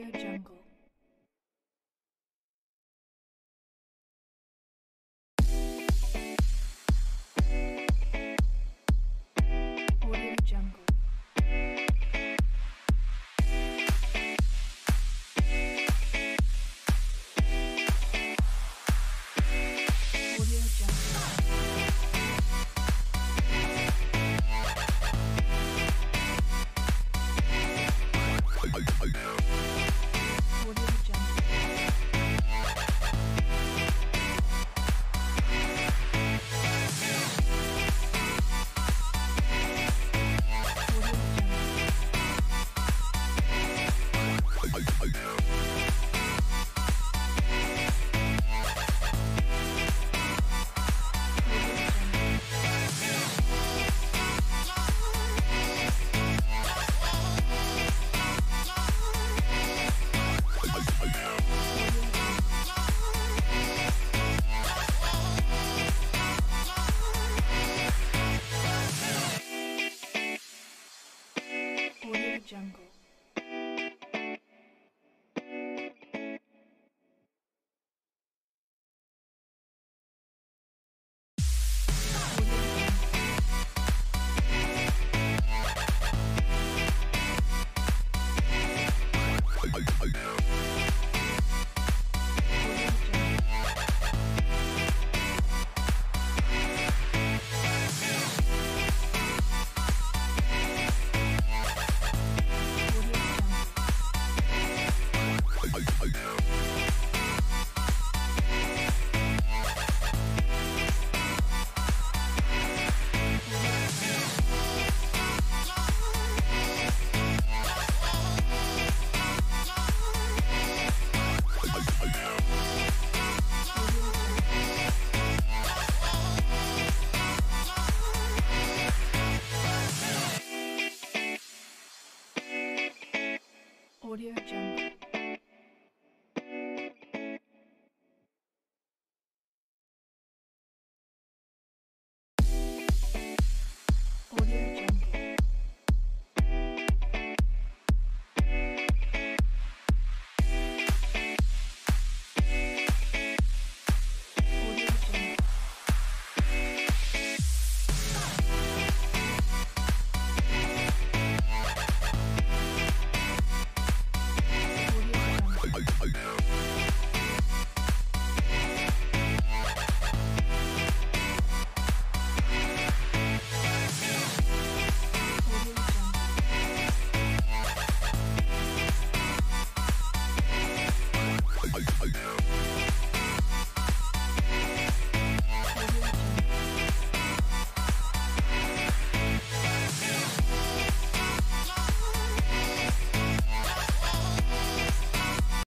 Audio Jungle. Jungle. Audio Jungle. Audio